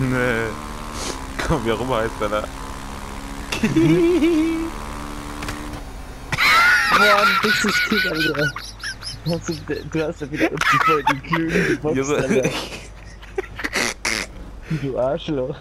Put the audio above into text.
Nee. Komm, wie rum heißt der da? Boah, ein richtiges Kick, Alter. Hast du, du hast ja wieder die voll die Kühe geboxt, Alter. Du Arschloch.